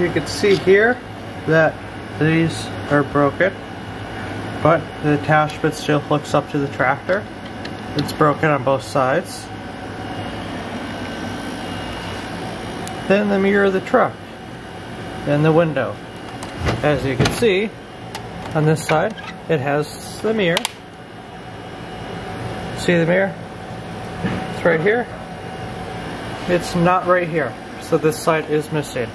you can see here that these are broken, but the attachment still hooks up to the tractor. It's broken on both sides. Then the mirror of the truck and the window. As you can see, on this side, it has the mirror. See the mirror? It's right here. It's not right here. So this side is missing.